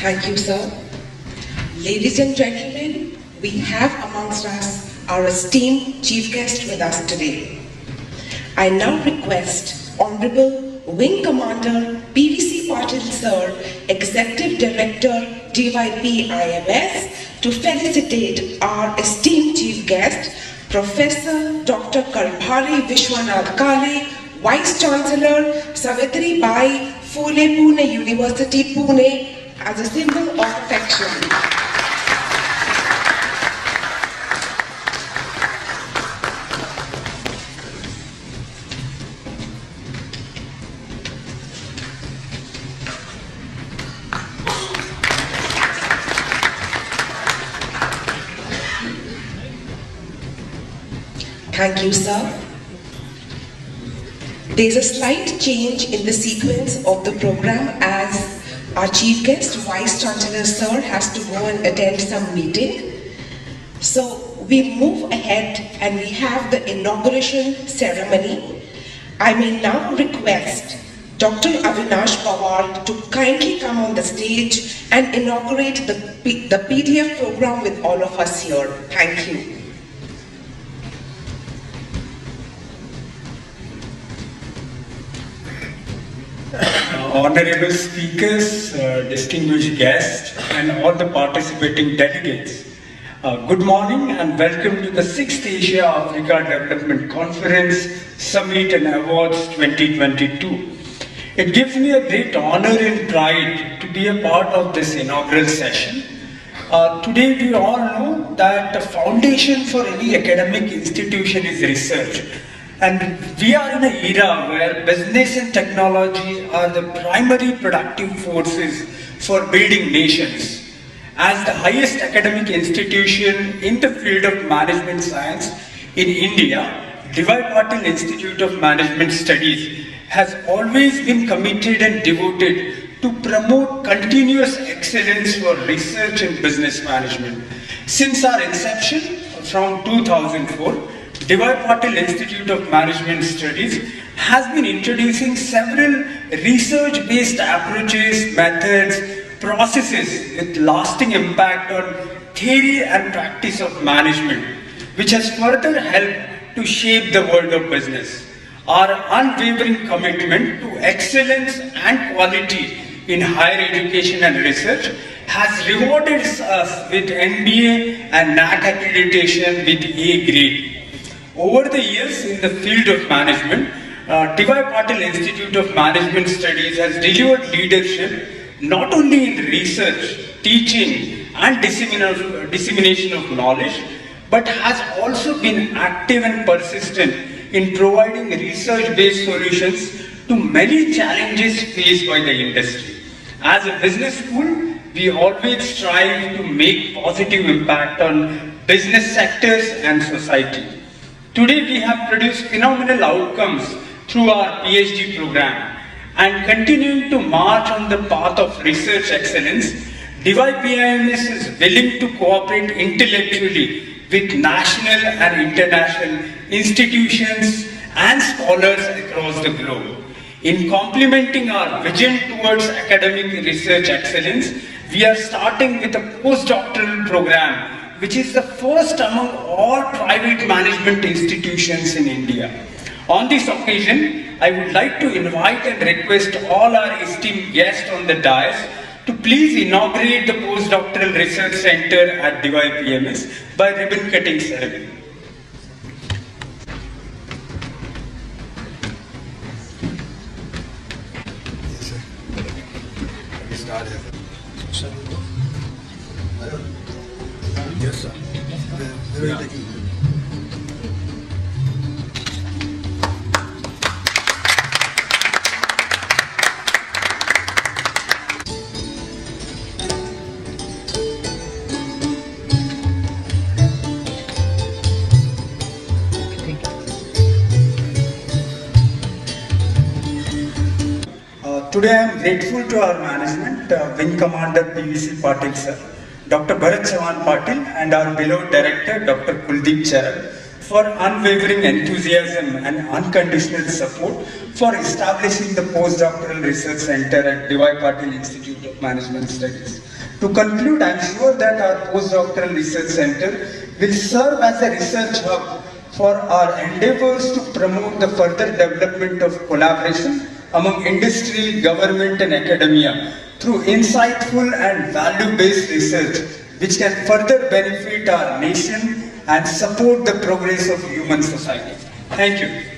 Thank you, sir. Ladies and gentlemen, we have amongst us our esteemed chief guest with us today. I now request Honorable Wing Commander PVC Patil, sir, Executive Director DYP IMS, to felicitate our esteemed chief guest, Professor Dr. Karbhari Vishwanath Kale, Vice Chancellor Savitri Bai Phule Pune University, Pune, as a symbol of affection. Thank you, sir. There's a slight change in the sequence of the program as our chief guest, Vice Chancellor Sir, has to go and attend some meeting. So we move ahead and we have the inauguration ceremony. I may now request Dr. Avinash Pawar to kindly come on the stage and inaugurate the, P the PDF program with all of us here. Thank you. Honorable speakers, uh, distinguished guests, and all the participating delegates. Uh, good morning and welcome to the 6th Asia Africa Development Conference Summit and Awards 2022. It gives me a great honor and pride to be a part of this inaugural session. Uh, today we all know that the foundation for any academic institution is research. And we are in an era where business and technology are the primary productive forces for building nations. As the highest academic institution in the field of management science in India, D.Y. Patil Institute of Management Studies has always been committed and devoted to promote continuous excellence for research and business management. Since our inception from 2004, D.Y. Patil Institute of Management Studies has been introducing several research-based approaches, methods, processes with lasting impact on theory and practice of management, which has further helped to shape the world of business. Our unwavering commitment to excellence and quality in higher education and research has rewarded us with NBA and NAAC accreditation with A grade. Over the years in the field of management, uh, D.Y. Patil Institute of Management Studies has delivered leadership not only in research, teaching and dissemination of knowledge, but has also been active and persistent in providing research-based solutions to many challenges faced by the industry. As a business school, we always strive to make positive impact on business sectors and society. Today we have produced phenomenal outcomes through our PhD program and continuing to march on the path of research excellence, DYPIMS is willing to cooperate intellectually with national and international institutions and scholars across the globe. In complementing our vision towards academic research excellence, we are starting with a postdoctoral program which is the first among all private management institutions in India. On this occasion, I would like to invite and request all our esteemed guests on the dais to please inaugurate the Postdoctoral Research Center at DYPMS by ribbon cutting ceremony. Uh, today I am grateful to our management, uh, Wing Commander PVC Patil sir, Dr. Bharat Chavan Patil and our beloved director, Dr. Kuldeep Charan, for unwavering enthusiasm and unconditional support for establishing the postdoctoral research center at D.Y. Patil Institute of Management Studies. To conclude, I am sure that our postdoctoral research center will serve as a research hub for our endeavors to promote the further development of collaboration among industry, government and academia through insightful and value-based research which can further benefit our nation and support the progress of human society. Thank you.